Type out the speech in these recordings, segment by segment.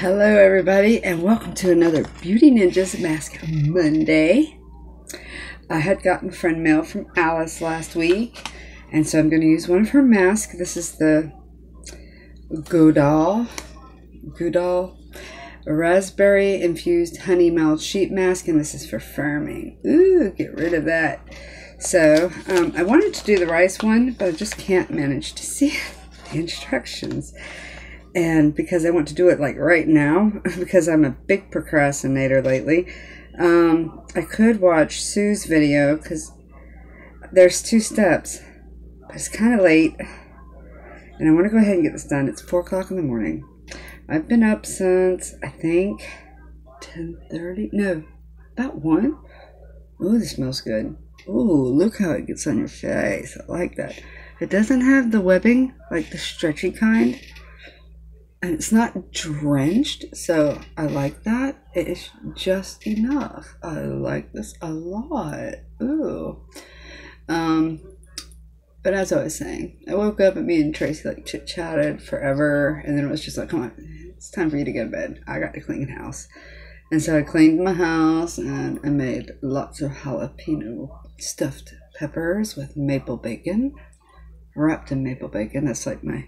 Hello, everybody, and welcome to another Beauty Ninjas Mask Monday. I had gotten friend mail from Alice last week, and so I'm going to use one of her masks. This is the Godal, Goodal raspberry infused honey meld sheet mask, and this is for firming. Ooh, get rid of that. So um, I wanted to do the rice one, but I just can't manage to see the instructions and because I want to do it like right now, because I'm a big procrastinator lately, um, I could watch Sue's video because there's two steps, but it's kind of late, and I want to go ahead and get this done. It's four o'clock in the morning. I've been up since I think ten thirty. No, about one. Ooh, this smells good. Ooh, look how it gets on your face. I like that. It doesn't have the webbing, like the stretchy kind and it's not drenched so i like that. It's just enough. I like this a lot. Ooh. Um but as i was saying i woke up and me and tracy like chit chatted forever and then it was just like come on it's time for you to go to bed. I got to clean the house. And so i cleaned my house and i made lots of jalapeno stuffed peppers with maple bacon wrapped in maple bacon. That's like my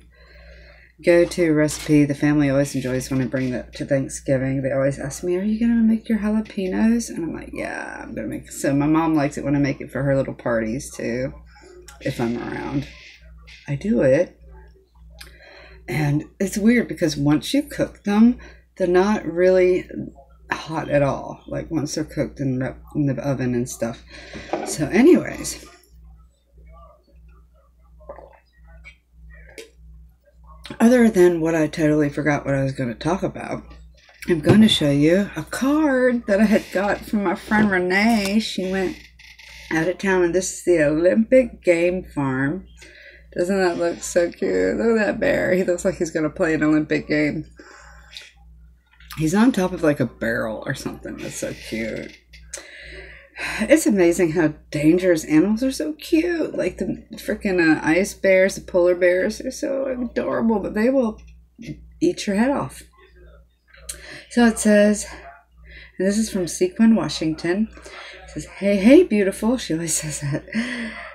go-to recipe the family always enjoys when I bring that to Thanksgiving. They always ask me, "Are you gonna make your jalapenos?" And I'm like, "Yeah, I'm gonna make." So my mom likes it when I make it for her little parties too, if I'm around. I do it, and it's weird because once you cook them, they're not really hot at all. Like once they're cooked in the oven and stuff. So, anyways. Other than what I totally forgot what I was going to talk about, I'm going to show you a card that I had got from my friend Renee. She went out of town, and this is the Olympic Game Farm. Doesn't that look so cute? Look at that bear. He looks like he's going to play an Olympic game. He's on top of like a barrel or something. That's so cute. It's amazing how dangerous animals are so cute. Like the freaking uh, ice bears, the polar bears, they're so adorable, but they will eat your head off. So it says, and this is from Sequim, Washington. It says, Hey, hey, beautiful. She always says that.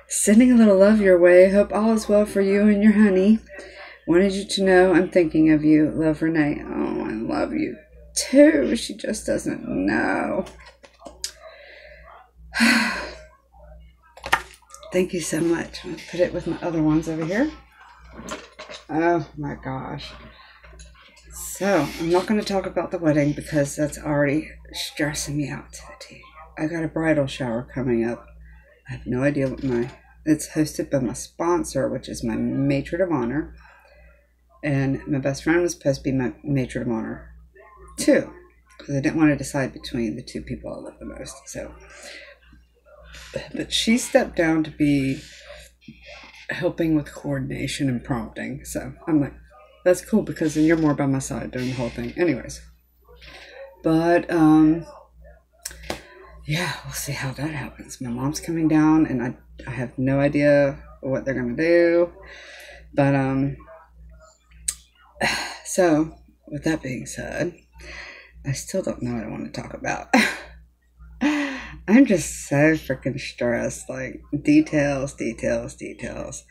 Sending a little love your way. Hope all is well for you and your honey. Wanted you to know I'm thinking of you. Love Renee. Oh, I love you too. She just doesn't know. Thank you so much. I'll put it with my other ones over here. Oh my gosh. So, I'm not going to talk about the wedding because that's already stressing me out to the got a bridal shower coming up. I have no idea what my. It's hosted by my sponsor, which is my matron of honor. And my best friend was supposed to be my matron of honor, too. Because I didn't want to decide between the two people I love the most. So, but she stepped down to be helping with coordination and prompting. So I'm like, that's cool because then you're more by my side during the whole thing. Anyways. But um yeah, we'll see how that happens. My mom's coming down and I I have no idea what they're gonna do. But um so with that being said, I still don't know what I want to talk about. I'm just so freaking stressed. Like, details, details, details.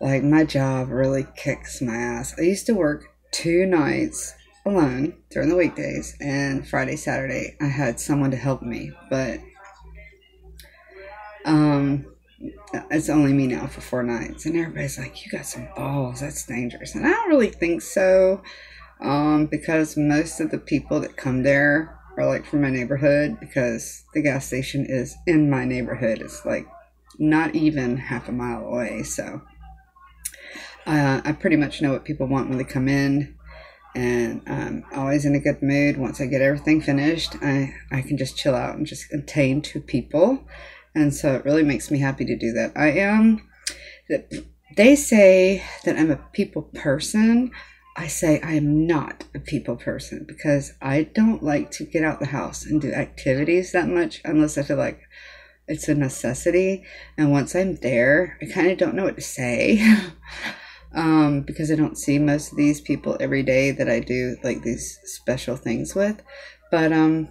Like, my job really kicks my ass. I used to work two nights alone during the weekdays, and Friday, Saturday, I had someone to help me. But, um, it's only me now for four nights. And everybody's like, you got some balls. That's dangerous. And I don't really think so. Um, because most of the people that come there or like from my neighborhood because the gas station is in my neighborhood. It's like not even half a mile away. So uh, I pretty much know what people want when they come in. And I'm always in a good mood. Once I get everything finished, I, I can just chill out and just attain to people. And so it really makes me happy to do that. I am, they say that I'm a people person. I say I am not a people person because I don't like to get out the house and do activities that much unless I feel like it's a necessity. And once I'm there, I kind of don't know what to say. um, because I don't see most of these people every day that I do like these special things with. But um,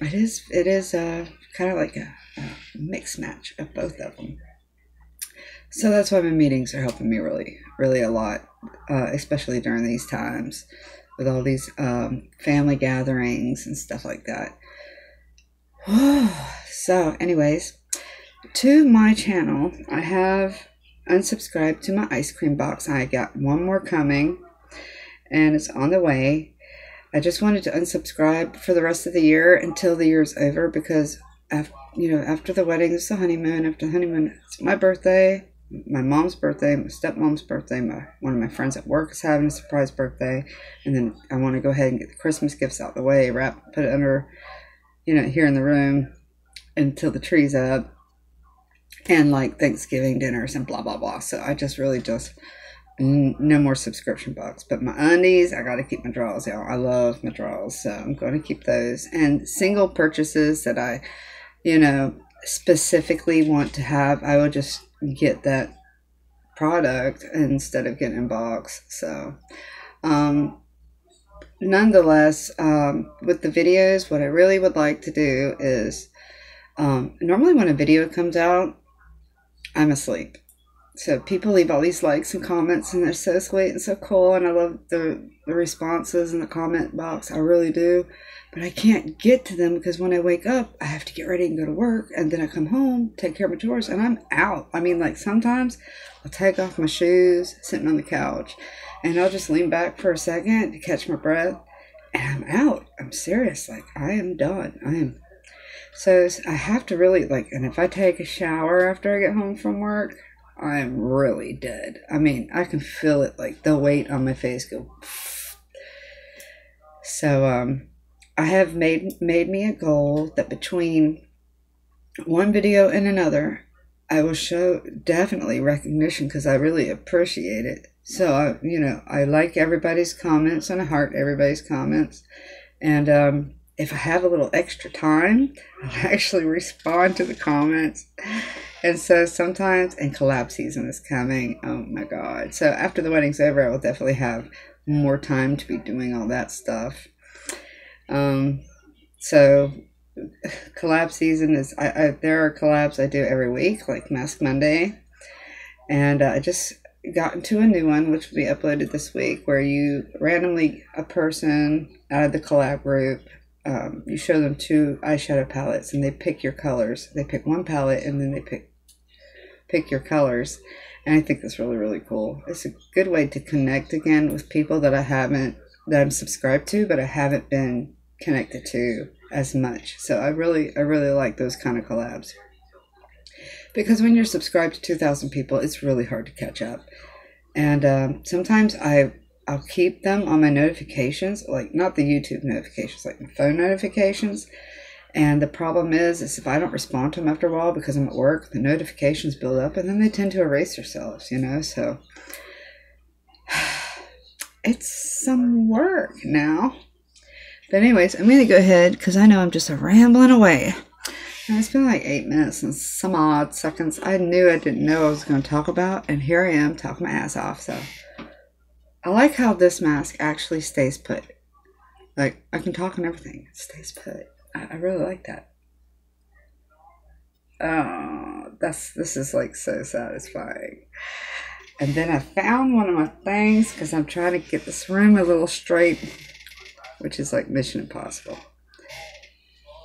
it is it is uh, kind of like a, a mix match of both of them. So that's why my meetings are helping me really, really a lot, uh, especially during these times with all these um, family gatherings and stuff like that. so, anyways, to my channel, I have unsubscribed to my ice cream box. I got one more coming and it's on the way. I just wanted to unsubscribe for the rest of the year until the year's over because you know, after the wedding, it's the honeymoon. After the honeymoon, it's my birthday, my mom's birthday, my stepmom's birthday, my one of my friends at work is having a surprise birthday, and then I want to go ahead and get the Christmas gifts out the way, wrap, put it under, you know, here in the room until the tree's up, and like Thanksgiving dinners and blah blah blah. So I just really just no more subscription box. But my undies, I got to keep my drawers, y'all. I love my drawers, so I'm going to keep those. And single purchases that I, you know, specifically want to have, I will just get that product instead of getting in box. So, um, nonetheless, um, with the videos, what I really would like to do is um, normally when a video comes out, I'm asleep. So people leave all these likes and comments, and they're so sweet and so cool, and I love the, the responses in the comment box. I really do but I can't get to them because when I wake up, I have to get ready and go to work, and then I come home, take care of my chores, and I'm out. I mean, like sometimes I'll take off my shoes, sitting on the couch, and I'll just lean back for a second to catch my breath, and I'm out. I'm serious. Like I am done. I am. So I have to really like, and if I take a shower after I get home from work, I'm really dead. I mean, I can feel it like the weight on my face go. So um I have made made me a goal that between one video and another, I will show definitely recognition because I really appreciate it. So I, you know, I like everybody's comments and I heart everybody's comments, and um, if I have a little extra time, I'll actually respond to the comments. And so sometimes, and collab season is coming. Oh my God. So after the wedding's over, I will definitely have more time to be doing all that stuff. Um, so collab season is I, I, there are collabs I do every week, like Mask Monday, and uh, I just got into a new one which will be uploaded this week, where you randomly a person out of the collab group. Um, you show them two eyeshadow palettes and they pick your colors. They pick one palette and then they pick pick your colors. And I think that's really, really cool. It's a good way to connect again with people that I haven't, that I'm subscribed to, but I haven't been connected to as much. So I really, I really like those kind of collabs. Because when you're subscribed to 2,000 people, it's really hard to catch up. And um, sometimes I, I'll keep them on my notifications, like not the YouTube notifications, like my phone notifications. And the problem is, is if I don't respond to them after a while because I'm at work, the notifications build up and then they tend to erase themselves, you know? So it's some work now. But anyways, I'm going to go ahead because I know I'm just rambling away. And it's been like eight minutes and some odd seconds. I knew I didn't know I was going to talk about, and here I am talking my ass off. So I like how this mask actually stays put. Like I can talk and everything, it stays put. I, I really like that. Oh, that's this is like so satisfying. And then I found one of my things because I'm trying to get this room a little straight which is like Mission Impossible.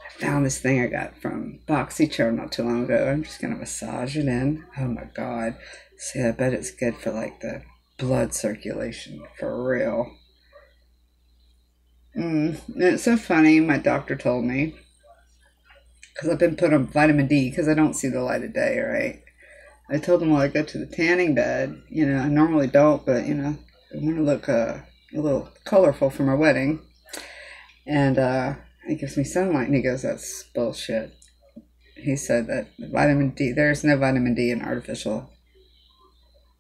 I found this thing I got from BoxyCharm not too long ago. I'm just gonna massage it in. Oh my god. See, I bet it's good for like the blood circulation for real. Mm. It's so funny. My doctor told me because I've been put on vitamin D because I don't see the light of day. Right. I told him I go to the tanning bed. You know, I normally don't, but you know, I want to look uh, a little colorful for my wedding. And uh, he gives me sunlight, and he goes, "That's bullshit." He said that vitamin D, there's no vitamin D in artificial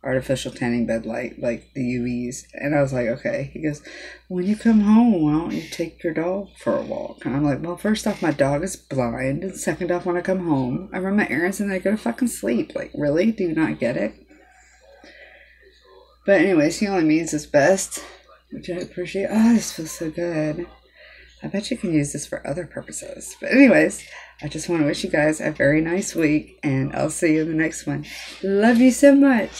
artificial tanning bed light like the UVs. And I was like, okay. He goes, when you come home, why don't you take your dog for a walk? And I'm like, well, first off, my dog is blind. And second off, when I come home, I run my errands and I go to fucking sleep. Like, really? Do you not get it? But anyways, he only means his best, which I appreciate. Oh, this feels so good. I bet you can use this for other purposes. But anyways, I just want to wish you guys a very nice week, and I'll see you in the next one. Love you so much.